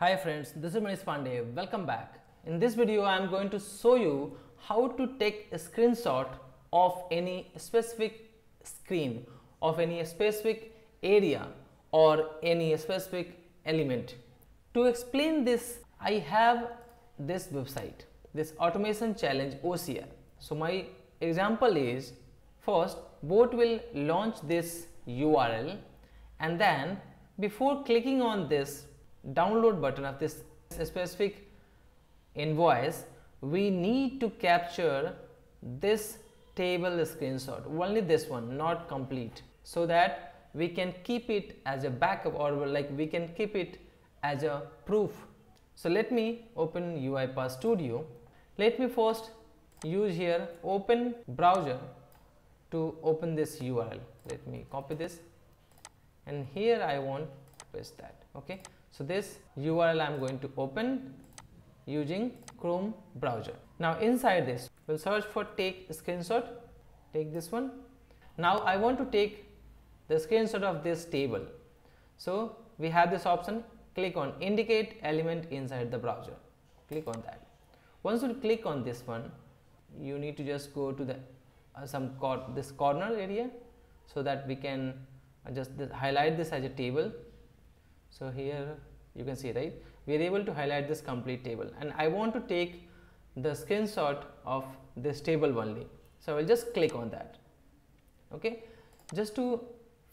Hi friends, this is Manish Pandey. Welcome back. In this video, I am going to show you how to take a screenshot of any specific screen, of any specific area or any specific element. To explain this, I have this website, this automation challenge OCR. So my example is first bot will launch this URL and then before clicking on this download button of this specific invoice we need to capture this table screenshot only this one not complete so that we can keep it as a backup or like we can keep it as a proof. So let me open UiPath Studio. Let me first use here open browser to open this URL let me copy this. And here I want paste that okay so this URL I'm going to open using Chrome browser. Now inside this we'll search for take screenshot. Take this one. Now I want to take the screenshot of this table. So we have this option. Click on indicate element inside the browser. Click on that. Once you click on this one you need to just go to the uh, some cor this corner area so that we can just highlight this as a table so here you can see right we are able to highlight this complete table. And I want to take the screenshot of this table only. So I will just click on that. Okay? Just to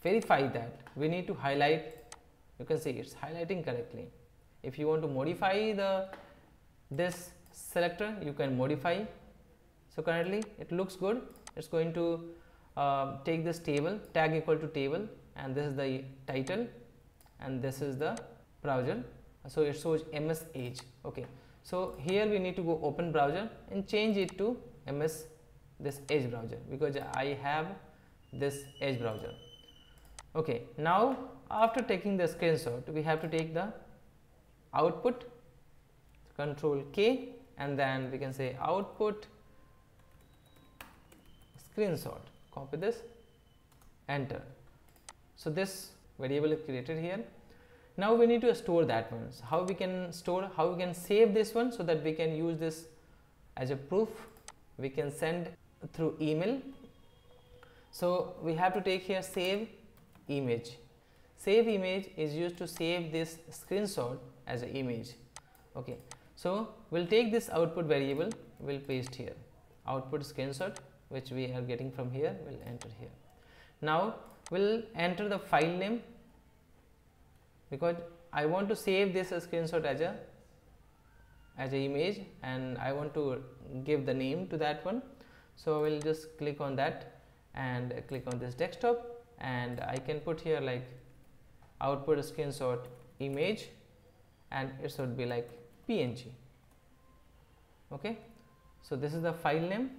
verify that we need to highlight you can see it's highlighting correctly. If you want to modify the this selector you can modify. So currently it looks good. It's going to uh, take this table tag equal to table and this is the title and this is the browser. So it shows ms edge okay. So here we need to go open browser and change it to ms this edge browser because i have this edge browser. Okay. Now after taking the screenshot we have to take the output control k and then we can say output screenshot. Copy this. Enter. So this variable created here. Now we need to store that one. So how we can store how we can save this one so that we can use this as a proof. We can send through email. So we have to take here save image. Save image is used to save this screenshot as an image. Okay. So we'll take this output variable we'll paste here. Output screenshot which we are getting from here we will enter here. Now we'll enter the file name because I want to save this screenshot as a as a image and I want to give the name to that one. So I will just click on that and click on this desktop and I can put here like output screenshot image and it should be like png okay? So this is the file name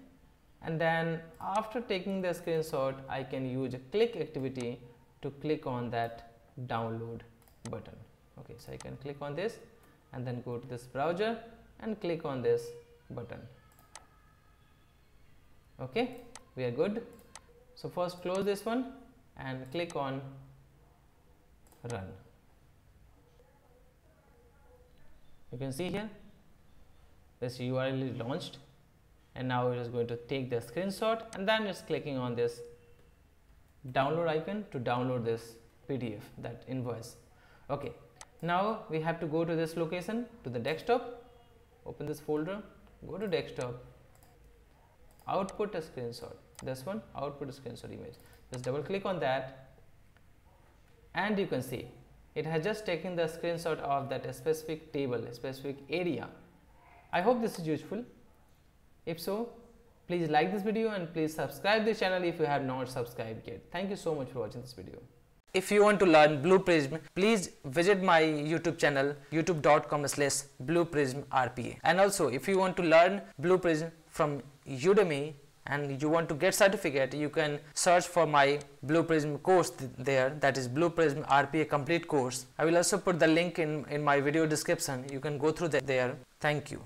and then after taking the screenshot I can use a click activity to click on that download button. Okay so I can click on this and then go to this browser and click on this button. Okay we are good. So first close this one and click on run. You can see here this URL is launched and now it is going to take the screenshot and then it's clicking on this download icon to download this PDF that invoice. Okay now we have to go to this location to the desktop open this folder go to desktop output a screenshot. This one output a screenshot image. Just double click on that and you can see it has just taken the screenshot of that specific table specific area. I hope this is useful if so, please like this video and please subscribe this channel if you have not subscribed yet. Thank you so much for watching this video. If you want to learn Blue Prism, please visit my YouTube channel youtube.com slash Blue Prism RPA. And also if you want to learn Blue Prism from Udemy and you want to get certificate, you can search for my Blue Prism course th there that is Blue Prism RPA complete course. I will also put the link in, in my video description. You can go through that there. Thank you.